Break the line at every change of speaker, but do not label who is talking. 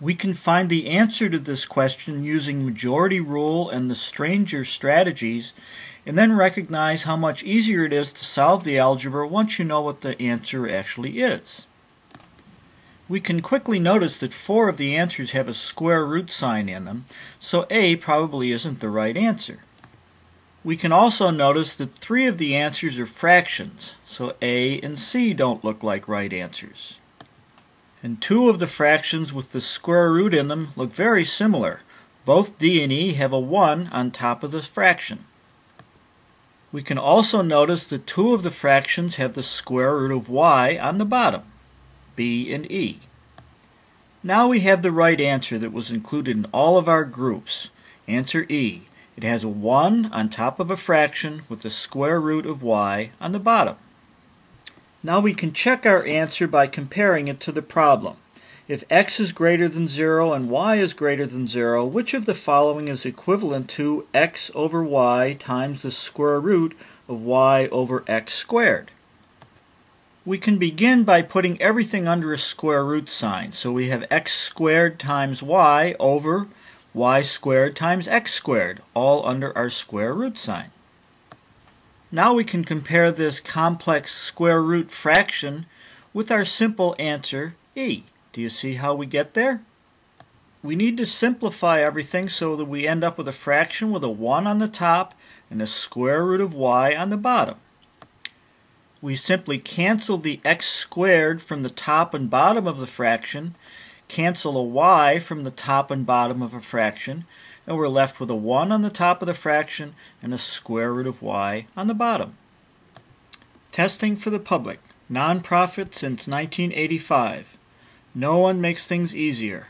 We can find the answer to this question using majority rule and the stranger strategies and then recognize how much easier it is to solve the algebra once you know what the answer actually is. We can quickly notice that four of the answers have a square root sign in them, so A probably isn't the right answer. We can also notice that three of the answers are fractions, so A and C don't look like right answers. And two of the fractions with the square root in them look very similar. Both D and E have a 1 on top of the fraction. We can also notice that two of the fractions have the square root of y on the bottom, B and E. Now we have the right answer that was included in all of our groups. Answer E. It has a 1 on top of a fraction with the square root of y on the bottom. Now we can check our answer by comparing it to the problem. If x is greater than 0 and y is greater than 0, which of the following is equivalent to x over y times the square root of y over x squared? We can begin by putting everything under a square root sign. So we have x squared times y over y squared times x squared, all under our square root sign. Now we can compare this complex square root fraction with our simple answer e. Do you see how we get there? We need to simplify everything so that we end up with a fraction with a 1 on the top and a square root of y on the bottom. We simply cancel the x squared from the top and bottom of the fraction, cancel a y from the top and bottom of a fraction, and we're left with a 1 on the top of the fraction and a square root of y on the bottom. Testing for the public. Nonprofit since 1985. No one makes things easier.